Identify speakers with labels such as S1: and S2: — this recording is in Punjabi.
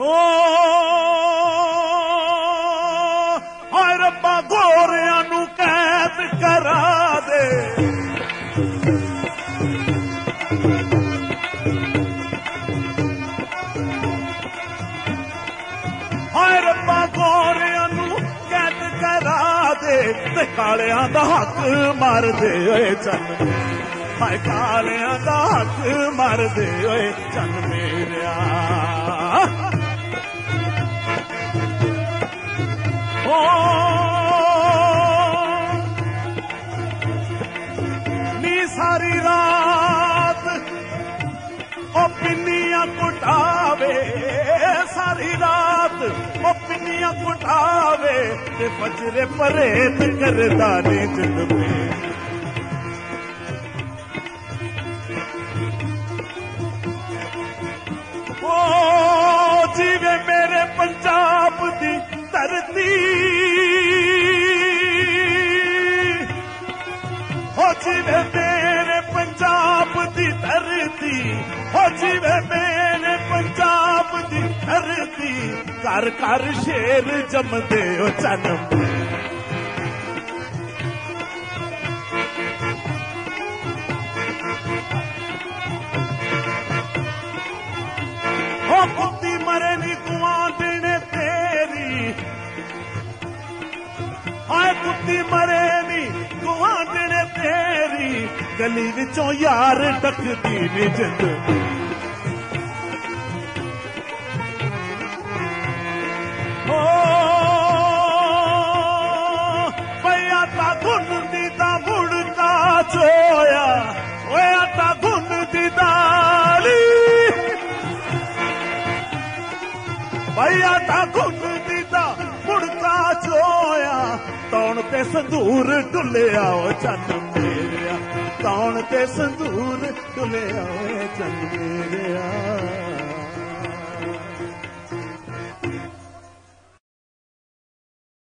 S1: ਓ ਹਾਏ ਰੱਬਾ, ਗੋਰਿਆਂ ਨੂੰ ਕੈਦ ਕਰਾ ਦੇ। ਹਾਏ ਰੱਬਾ, ਗੋਰਿਆਂ ਨੂੰ ਕੈਦ ਕਰਾ ਦੇ। ਤੇ ਕਾਲਿਆਂ ਦਾ ਹੱਕ ਮਾਰਦੇ ਓਏ ਚੰਨ ਹਾਏ ਕਾਲਿਆਂ ਦਾ ਹੱਕ ਮਾਰ ਦੇ ਓਏ ਚੰਨ ਮੇਰਿਆ ਸਾਰੀ ਰਾਤ ਉਹ ਪਿੰਨੀਆਂ ਕੁਟਾਵੇ ਤੇ ਫਜਰੇ ਪਰੇਤ ਕਰਦਾ ਨੀ ਜਿੰਦ ਪੇ ਓ ਮੇਰੇ ਪੰਜਾਬ ਦੀ ਧਰਤੀ। ਹੋ ਜੀਵੇ ਮੇਰੇ ਪੰਜਾਬ ਦੀ ਧਰਤੀ। ਹੋ ਜਿਵੇਂ ਮੇਰੇ ਧਰਤੀ ਘਰ ਘਰ ਸ਼ੇਰ ਜੰਮਦੇ ਓ ਚੰਨ ਹੋ ਕੁੱਤੀ ਮਰੇ ਨੀ ਦੁਆ ਦੇਣੇ ਤੇਰੀ ਹਾਏ ਕੁੱਤੀ ਮਰੇ ਨੀ ਦੁਆ ਦੇਣੇ ਤੇਰੀ ਗਲੀ ਵਿੱਚੋਂ ਯਾਰ ਡੱਕਦੀ ਨੀ ਜਿੰਦ ਪਿਆ ਦੀ ਤਾਂ ਮੁੜਕਾ ਚੋਇਆ ਓਏ ਤਾਂ ਧੁੰਨ ਦੀ ਦਾਲੀ ਭਈਆ ਤਾਂ ਗੁੰਨ ਦੀਦਾ ਮੁੜਕਾ ਚੋਇਆ ਤੌਣ ਤੇ ਸੰਧੂਰ ਡੁੱਲਿਆ ਓ ਚੰਨ ਮੇਰਿਆ। ਤੌਣ ਤੇ ਸੰਧੂਰ ਡੁੱਲਿਆ ਓਏ ਚੰਨ ਮੇਰਿਆ।